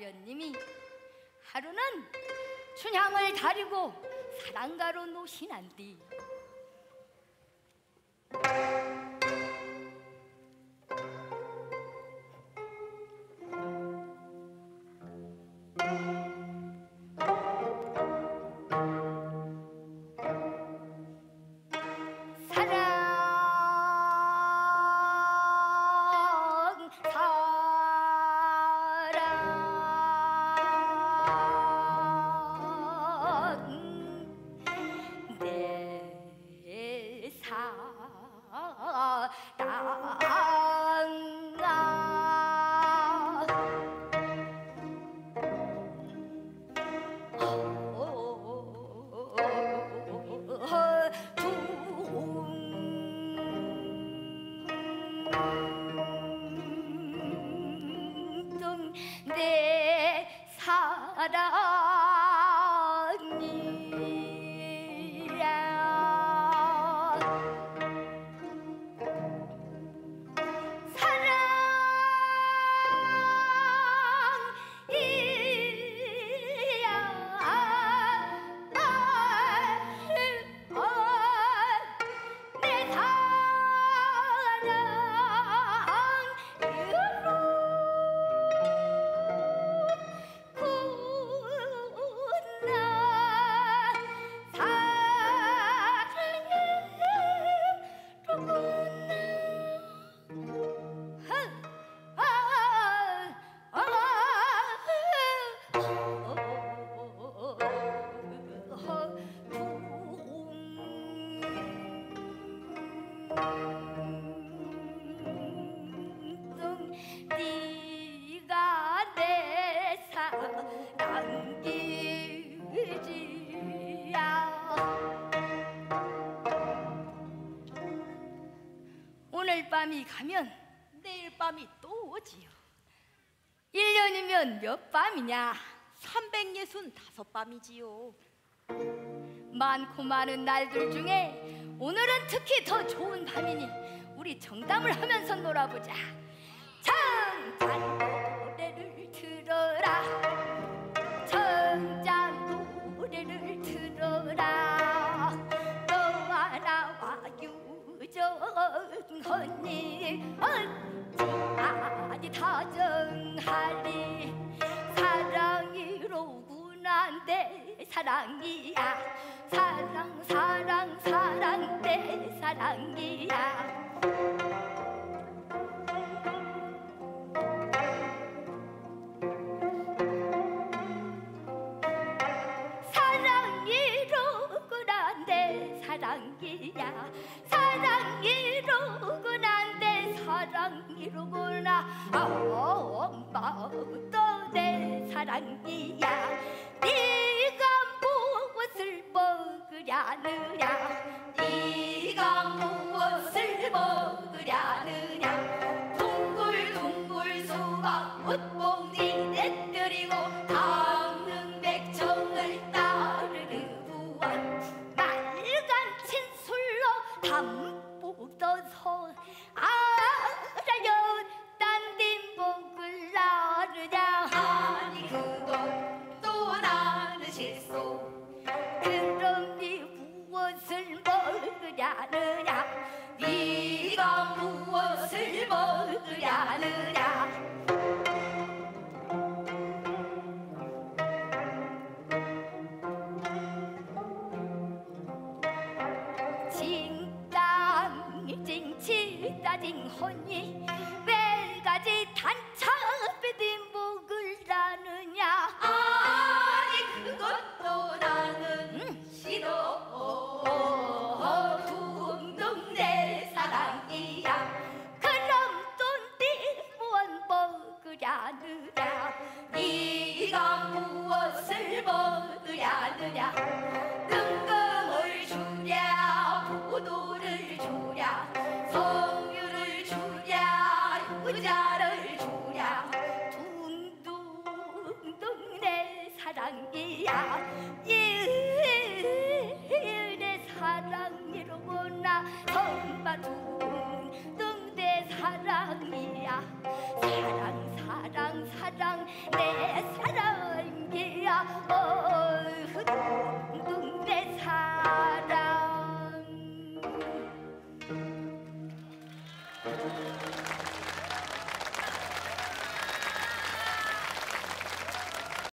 도련님이 하루는 춘향을 다리고 사랑가로 노신한디 사랑아 이 밤이 가면 내일 밤이 또 오지요. 1년이면 몇 밤이냐? 365밤이지요. 많고 많은 날들 중에 오늘은 특히 더 좋은 밤이니 우리 정담을 하면서 놀아보자. 유정헌니. 어찌하니 다정하리. 사랑이로구나 내 사랑이야. 사랑 사랑 사랑 내 사랑이야 사랑이야 사랑이로구나 내 사랑이로구나 아 엄마도 내 사랑이야 무엇을 먹으려느냐 등금을 주랴 포도를 주랴. 성유를 주랴 유자를 주랴. 둥둥둥 내 사랑이야. 사랑 사랑 사랑 내 Bye.